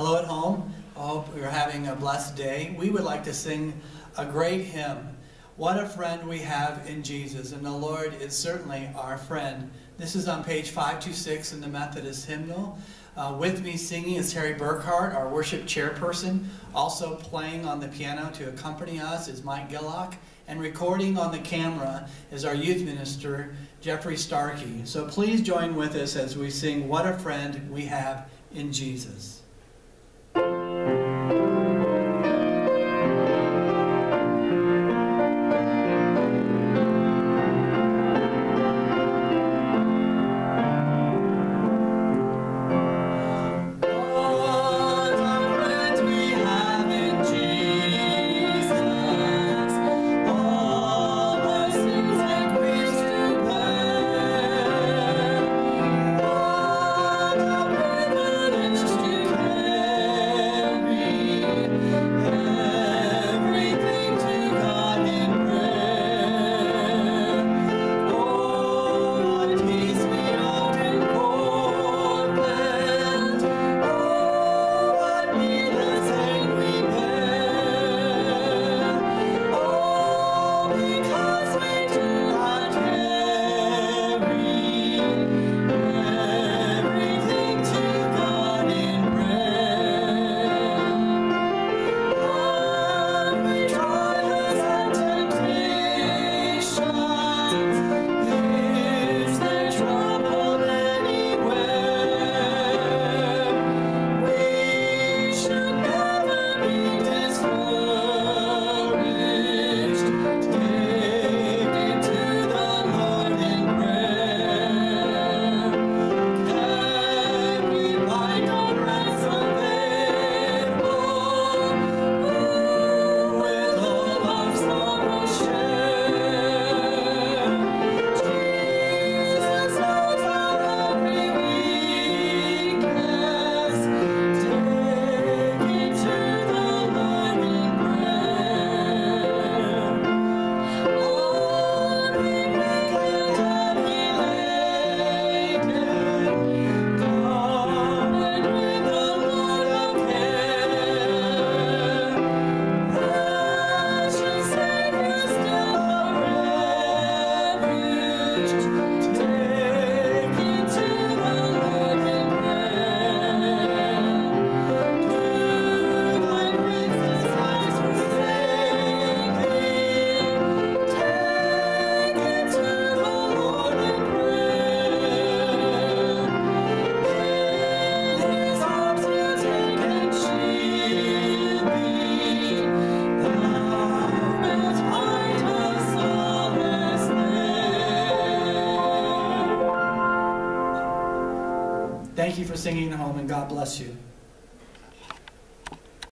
Hello at home. I hope you're having a blessed day. We would like to sing a great hymn. What a friend we have in Jesus, and the Lord is certainly our friend. This is on page 526 in the Methodist hymnal. Uh, with me singing is Terry Burkhart, our worship chairperson. Also playing on the piano to accompany us is Mike Gillock. And recording on the camera is our youth minister, Jeffrey Starkey. So please join with us as we sing What a Friend We Have in Jesus. Thank you for singing home, and God bless you.